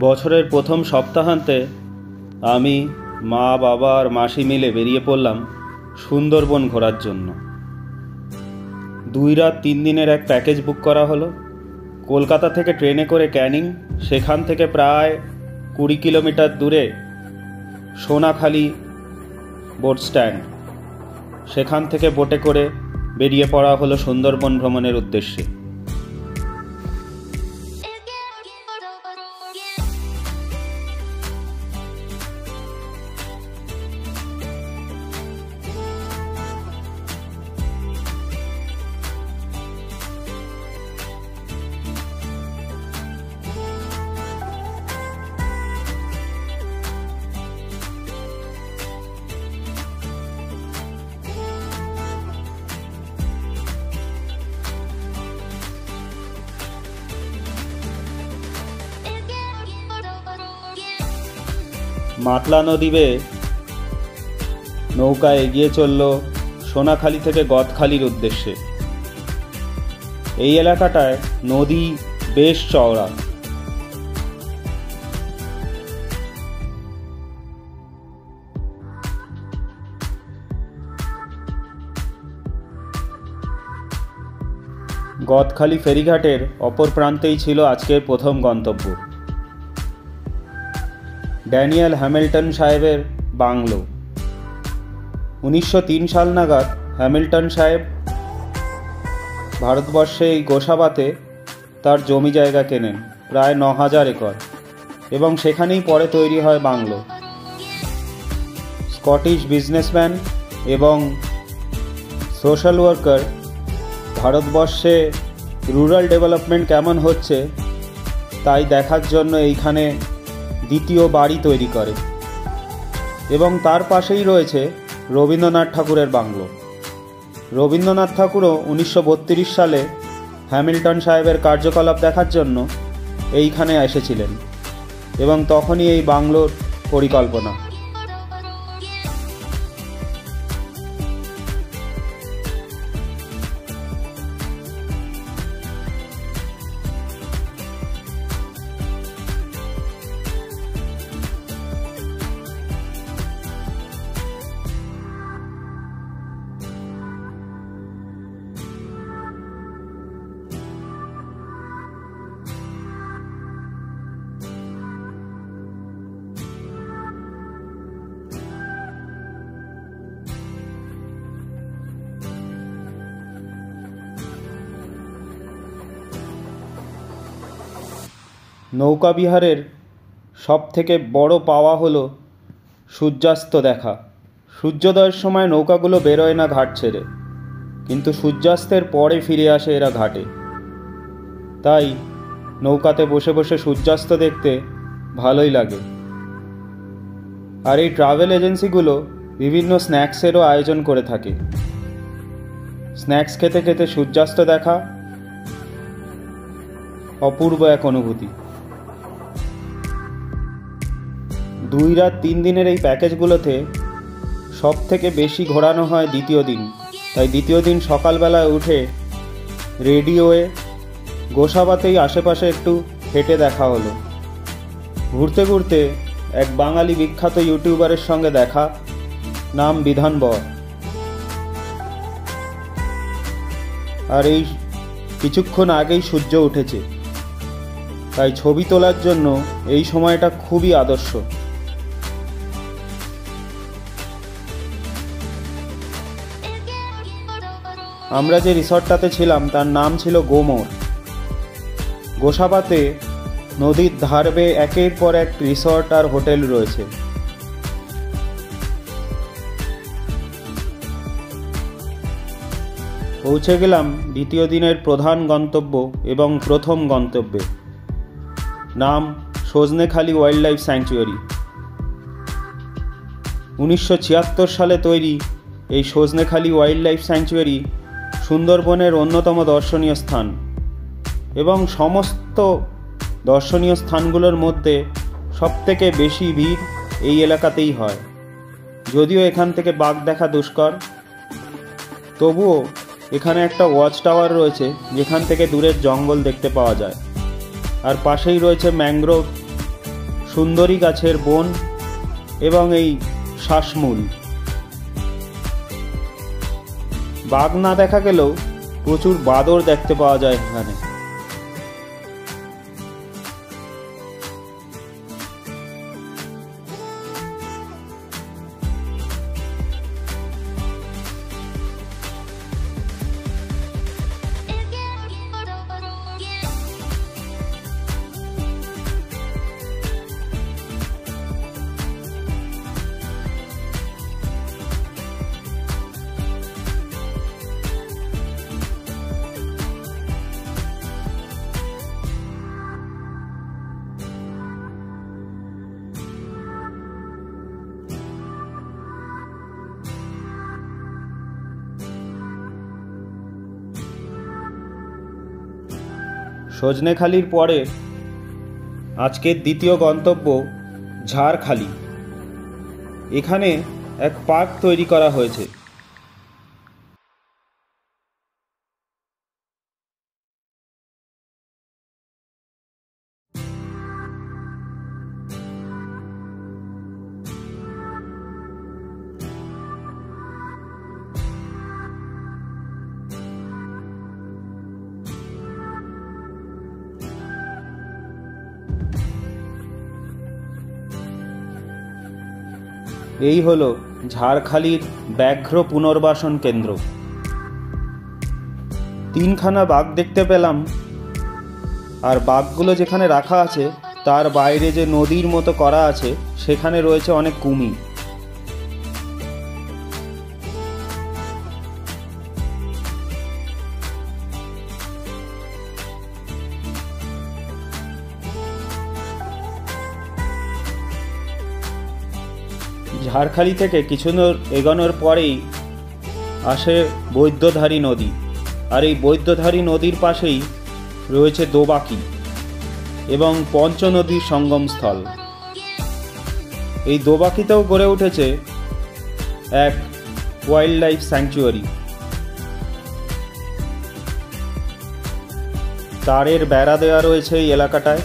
বছরের প্রথম সপ্তাহান্তে আমি মা, বাবা আর মাসি মিলে বেরিয়ে পড়লাম সুন্দরবন ঘোরার জন্য। দুই রাত তিন দিনের এক প্যাকেজ বুক করা হলো। কলকাতা থেকে ট্রেনে করে ক্যানিং, সেখান থেকে প্রায় কুড়ি কিলোমিটার দূরে সোনাখালি বোট স্ট্যান্ড। সেখান থেকে বোটে করে বেরিয়ে পড়া হলো সুন্দরবন ভ্রমণের উদ্দেশ্যে। মাতলা নদী বেয়ে নৌকা এগিয়ে চলল সোনাখালি থেকে গদখালির উদ্দেশ্যে। এই এলাকাটায় নদী বেশ চওড়া। গদখালি ফেরিঘাটের অপর প্রান্তেই ছিল আজকের প্রথম গন্তব্য। ড্যানিয়েল হ্যামিল্টন সাহেবের বাংলো। উনিশশো তিন সাল নাগাদ হ্যামিল্টন সাহেব ভারতবর্ষে এই গোসাবাতে তার জমি জায়গা কেনেন, প্রায় ন হাজার একর এবং সেখানেই পরে তৈরি হয় বাংলো। স্কটিশ বিজনেসম্যান এবং সোশ্যাল ওয়ার্কার, ভারতবর্ষে রুরাল ডেভেলপমেন্ট কেমন হচ্ছে তাই দেখার জন্য এইখানে দ্বিতীয় বাড়ি তৈরি করে। এবং তার পাশেই রয়েছে রবীন্দ্রনাথ ঠাকুরের বাংলো। রবীন্দ্রনাথ ঠাকুরও উনিশশো বত্রিশ সালে হ্যামিল্টন সাহেবের কার্যকলাপ দেখার জন্য এইখানে এসেছিলেন। এবং তখনই এই বাংলোর পরিকল্পনা। নৌকা বিহারের সব থেকে বড় পাওয়া হলো সূর্যাস্ত দেখা। সূর্যোদয়ের সময় নৌকাগুলো বেরোয় না ঘাট ছেড়ে, কিন্তু সূর্যাস্তের পরে ফিরে আসে এরা ঘাটে। তাই নৌকাতে বসে বসে সূর্যাস্ত দেখতে ভালোই লাগে। আর এই ট্রাভেল এজেন্সিগুলো বিভিন্ন স্ন্যাক্সেরও আয়োজন করে থাকে। স্ন্যাক্স খেতে খেতে সূর্যাস্ত দেখা অপূর্ব এক অনুভূতি। দুই রাত তিন দিনের এই প্যাকেজগুলোতে সব থেকে বেশি ঘোরানো হয় দ্বিতীয় দিন। তাই দ্বিতীয় দিন সকালবেলায় উঠে রেডিওয়ে গোসাবাতেই আশেপাশে একটু হেঁটে দেখা হলো। ঘুরতে ঘুরতে এক বাঙালি বিখ্যাত ইউটিউবারের সঙ্গে দেখা, নাম বিধান বর। আর এই কিছুক্ষণ আগেই সূর্য উঠেছে। তাই ছবি তোলার জন্য এই সময়টা খুবই আদর্শ। আমরা যে রিসর্টটাতে ছিলাম, তার নাম ছিল গোমোর। গোসাবাতে নদীর ধার বেয়ে একের পর এক রিসর্ট আর হোটেল রয়েছে। পৌঁছে গেলাম দ্বিতীয় দিনের প্রধান গন্তব্য এবং প্রথম গন্তব্যে। নাম সজনেখালি ওয়াইল্ড লাইফ স্যাংচুয়ারি। উনিশশো ছিয়াত্তর সালে তৈরি এই সজনেখালি ওয়াইল্ড লাইফ স্যাংচুয়ারি সুন্দরবনের অন্যতম দর্শনীয় স্থান এবং সমস্ত দর্শনীয় স্থানগুলোর মধ্যে সবথেকে বেশি ভিড় এই এলাকাতেই হয়। যদিও এখান থেকে বাঘ দেখা দুষ্কর, তবুও এখানে একটা ওয়াচ টাওয়ার রয়েছে যেখান থেকে দূরের জঙ্গল দেখতে পাওয়া যায়। আর পাশেই রয়েছে ম্যাংগ্রোভ সুন্দরী গাছের বন এবং এই শ্বাসমূল। বাঘ না দেখা গেলেও প্রচুর বাঁদর দেখতে পাওয়া যায় এখানে। সজনেখালির পরে আজকের দ্বিতীয় গন্তব্য ঝাড়খালি। এখানে এক পার্ক তৈরি করা হয়েছে। এই হল ঝাড়খালির ব্যাঘ্র পুনর্বাসন কেন্দ্র। তিনখানা বাঘ দেখতে পেলাম। আর বাঘগুলো যেখানে রাখা আছে, তার বাইরে যে নদীর মতো করা আছে, সেখানে রয়েছে অনেক কুমির। ঝাড়খালি থেকে কিছু এগোনোর পরেই আসে বৈদ্যধারী নদী। আর এই বৈদ্যধারী নদীর পাশেই রয়েছে দোবাকি এবং পঞ্চনদীর সঙ্গমস্থল। এই দোবাকিতেও গড়ে উঠেছে এক ওয়াইল্ড লাইফ স্যাংচুয়ারি তারের বেড়া দেওয়া রয়েছে এই এলাকাটায়,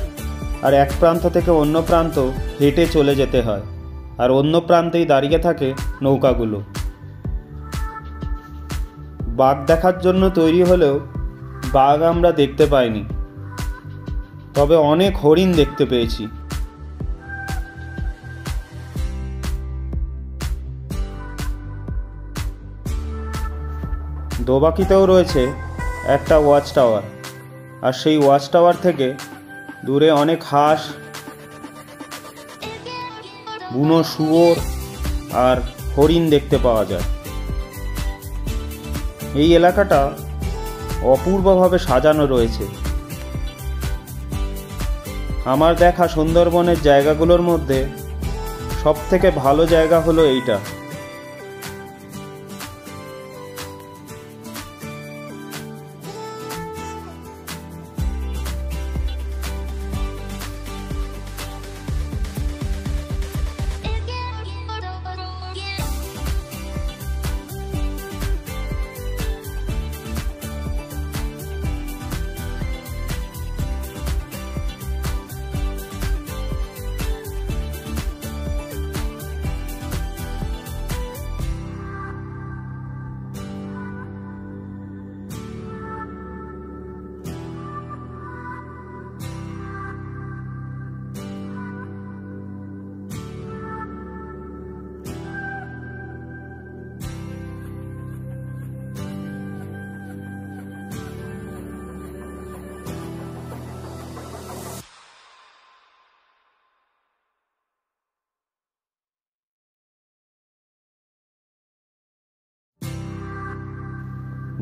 আর এক প্রান্ত থেকে অন্য প্রান্ত হেঁটে চলে যেতে হয়। আর অন্য প্রান্তেই দাঁড়িয়ে থাকে নৌকাগুলো। বাঘ দেখার জন্য তৈরি হলেও বাঘ আমরা দেখতে পাইনি। তবে অনেক হরিণ দেখতে পেয়েছি। দোবাকিতেও রয়েছে একটা ওয়াচ টাওয়ার। আর সেই ওয়াচ টাওয়ার থেকে দূরে অনেক হাঁস বুনো শুয়োর আর হরিণ দেখতে পাওয়া যায়। এই এলাকাটা অপূর্বভাবে সাজানো রয়েছে। আমার দেখা সুন্দরবনের জায়গাগুলোর মধ্যে সব থেকে ভালো জায়গা হলো এইটা।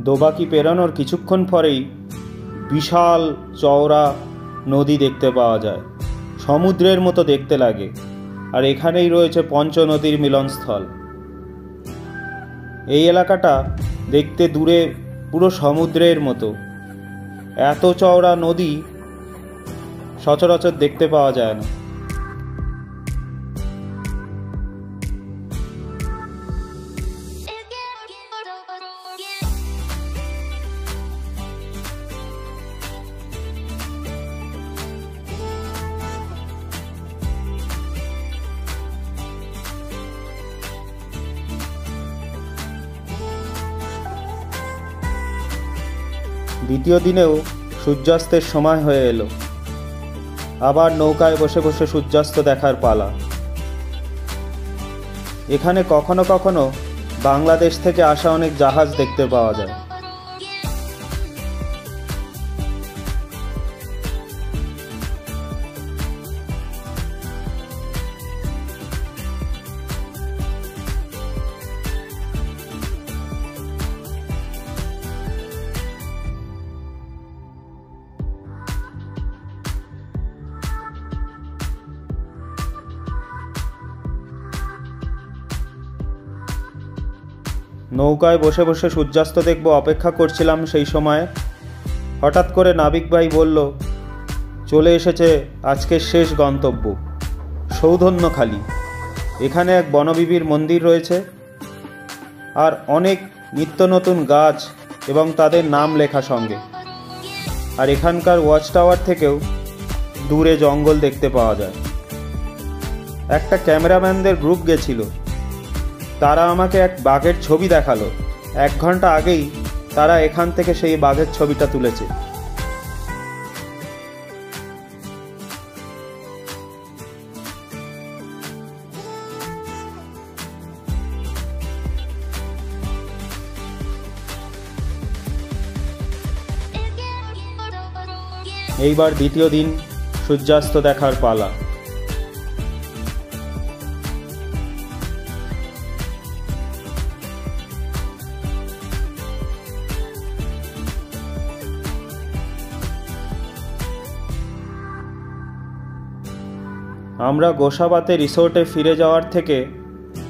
দোবাকি পেরোনোর কিছুক্ষণ পরেই বিশাল চওড়া নদী দেখতে পাওয়া যায়। সমুদ্রের মতো দেখতে লাগে, আর এখানেই রয়েছে পঞ্চনদীর মিলনস্থল। এই এলাকাটা দেখতে দূরে পুরো সমুদ্রের মতো। এত চওড়া নদী সচরাচর দেখতে পাওয়া যায় না। দ্বিতীয় দিনেও সূর্যাস্তের সময় হয়ে এলো। আবার নৌকায় বসে বসে সূর্যাস্ত দেখার পালা। এখানে কখনো কখনো বাংলাদেশ থেকে আসা অনেক জাহাজ দেখতে পাওয়া যায়। নৌকায় বসে বসে সূর্যাস্ত দেখব, অপেক্ষা করছিলাম সেই সময়। হঠাৎ করে নাবিক ভাই বলল, চলে এসেছে আজকের শেষ গন্তব্য, সৌধন্যখালি। এখানে এক বনবিবির মন্দির রয়েছে আর অনেক নিত্য নতুন গাছ এবং তাদের নাম লেখা সঙ্গে। আর এখানকার ওয়াচ টাওয়ার থেকেও দূরে জঙ্গল দেখতে পাওয়া যায়। একটা ক্যামেরাম্যানদের গ্রুপ গেছিল। তারা আমাকে এক বাঘের ছবি দেখাল। এক ঘণ্টা আগেই তারা এখান থেকে সেই বাঘের ছবিটা তুলেছে। এইবার দ্বিতীয় দিন সূর্যাস্ত দেখার পালা। আমরা গোসাবাতে রিসোর্টে ফিরে যাওয়ার থেকে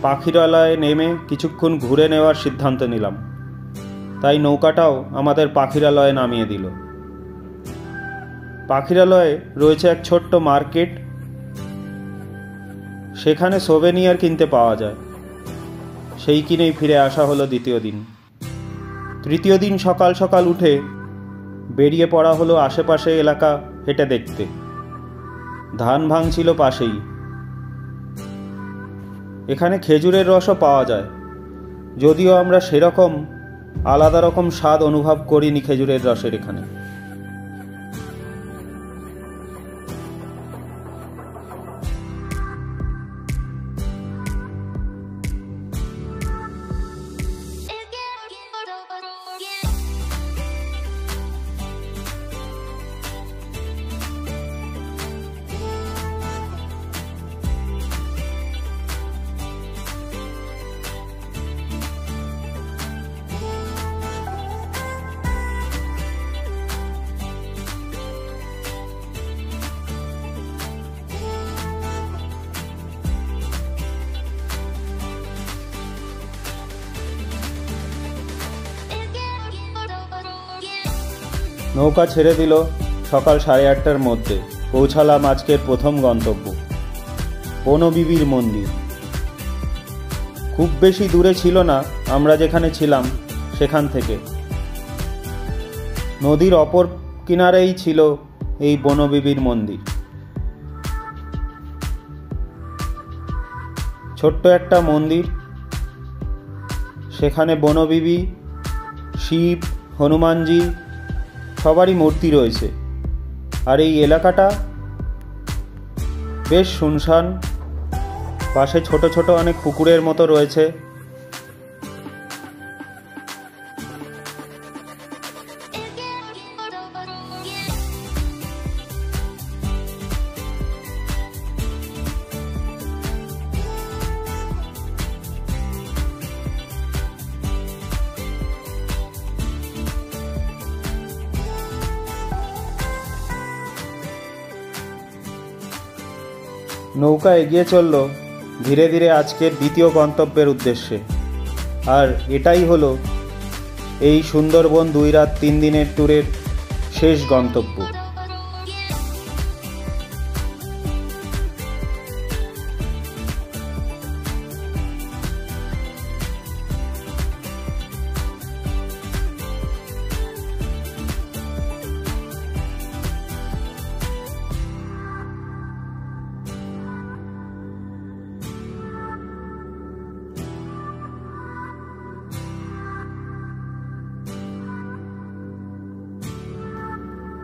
পাখিরালয়ে নেমে কিছুক্ষণ ঘুরে নেওয়ার সিদ্ধান্ত নিলাম। তাই নৌকাটাও আমাদের পাখিরালয়ে নামিয়ে দিল। পাখিরালয়ে রয়েছে এক ছোট্ট মার্কেট। সেখানে সোভেনিয়ার কিনতে পাওয়া যায়। সেই কিনেই ফিরে আসা হলো দ্বিতীয় দিন। তৃতীয় দিন সকাল সকাল উঠে বেরিয়ে পড়া হলো আশেপাশে এলাকা হেঁটে দেখতে। ধান ভাঙছিল পাশেই। এখানে খেজুরের রসও পাওয়া যায়। যদিও আমরা সেরকম আলাদা রকম স্বাদ অনুভব করিনি খেজুরের রসের এখানে। নৌকা ছেড়ে দিল সকাল সাড়ে আটটার মধ্যে। পৌঁছালাম আজকের প্রথম গন্তব্য, বনবিবির মন্দির। খুব বেশি দূরে ছিল না, আমরা যেখানে ছিলাম, সেখান থেকে। নদীর অপর কিনারেই ছিল এই বনবিবির মন্দির। ছোট্ট একটা মন্দির, সেখানে বনবিবি, শিব, হনুমানজি সবারই মূর্তি রয়েছে। আর এই এলাকাটা বেশ শুনশান। পাশে ছোট ছোট অনেক পুকুরের মতো রয়েছে। নৌকা এগিয়ে চলল ধীরে ধীরে আজকের দ্বিতীয় গন্তব্যের উদ্দেশ্যে। আর এটাই হলো এই সুন্দরবন দুই রাত তিন দিনের ট্যুরের শেষ গন্তব্য।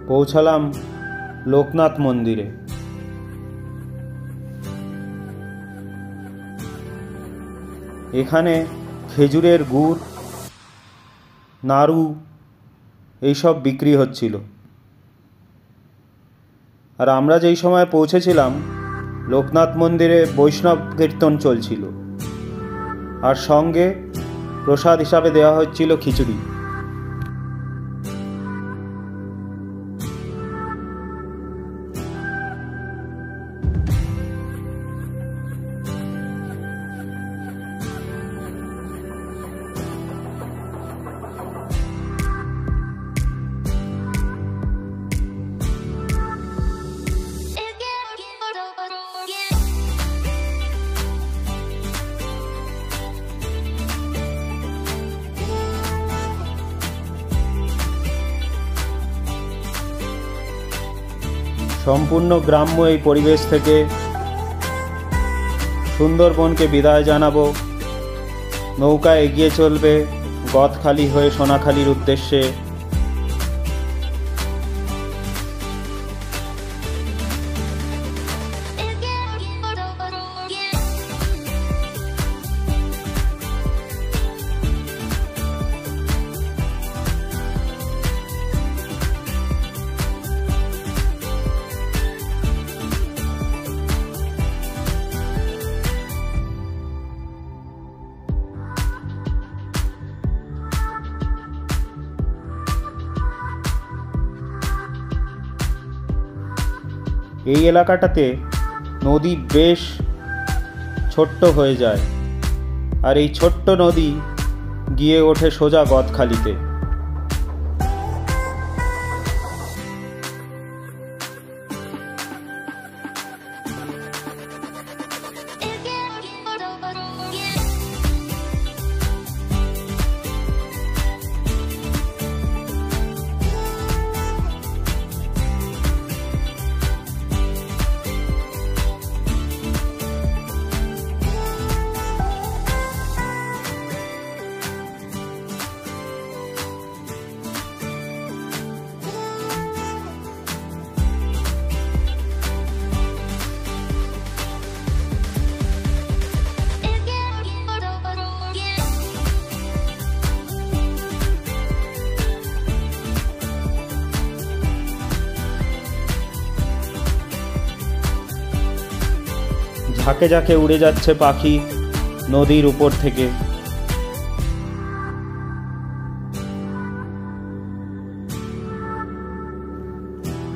পৌঁছালাম লোকনাথ মন্দিরে। এখানে খেজুরের গুড়, নাড়ু, এইসব বিক্রি হচ্ছিল। আর আমরা যেই সময় পৌঁছেছিলাম, লোকনাথ মন্দিরে বৈষ্ণব কীর্তন চলছিল। আর সঙ্গে প্রসাদ হিসাবে দেওয়া হচ্ছিল খিচুড়ি। সম্পূর্ণ গ্রাম্য এই পরিবেশ থেকে সুন্দরবনকে বিদায় জানাব। নৌকা এগিয়ে চলবে, গদখালি হয়ে সোনাখালির উদ্দেশ্যে। এই এলাকাটাতে নদী বেশ ছোট্ট হয়ে যায়। আর এই ছোট্ট নদী গিয়ে ওঠে সোজা গদখালিতে। ঝাঁকে ঝাঁকে উড়ে যাচ্ছে পাখি নদীর উপর থেকে।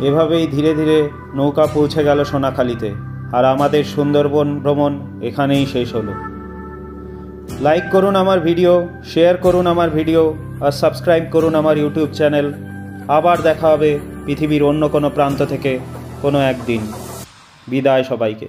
এভাবেই ধীরে ধীরে নৌকা পৌঁছে গেল সোনাখালিতে, আর আমাদের সুন্দরবন ভ্রমণ এখানেই শেষ হলো। লাইক করুন আমার ভিডিও, শেয়ার করুন আমার ভিডিও, আর সাবস্ক্রাইব করুন আমার ইউটিউব চ্যানেল। আবার দেখা হবে পৃথিবীর অন্য কোনো প্রান্ত থেকে কোনো একদিন। বিদায় সবাইকে।